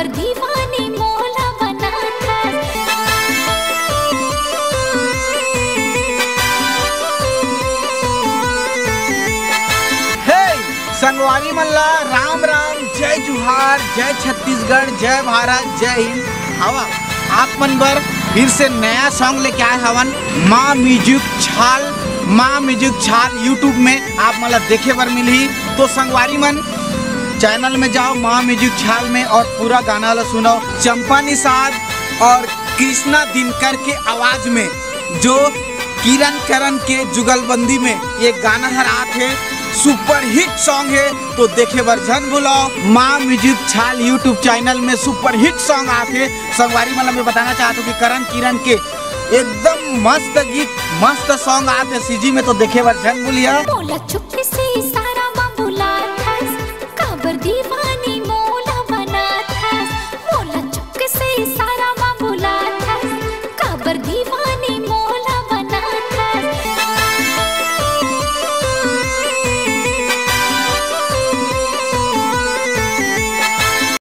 कर बना था। मल्ला, राम राम, जय जुहार, जय छत्तीसगढ़, जय भारत, जय हिंद। हवा आप मन भर, फिर से नया सॉन्ग लेके आए हवन, माँ म्यूज़िक छाल, माँ म्यूज़िक छाल यूट्यूब में। आप मतलब देखे पर मिली तो संगवारी मन चैनल में जाओ, माँ म्यूज़िक छाल में और पूरा गाना ला सुनो चंपा निषाद और कृष्णा दिनकर के आवाज़ में, जो किरण करण के जुगलबंदी में ये गाना हर आत है, सुपर हिट सॉन्ग है तो देखे बर जन बुलाओ। माँ म्यूज़िक छाल यूट्यूब चैनल में सुपर हिट सॉन्ग आते संगवारी मतलब मैं बताना चाहता हूँ कि करण किरण के एकदम मस्त गीत, मस्त सॉन्ग आते सीजी में तो देखे बर जन बोलिया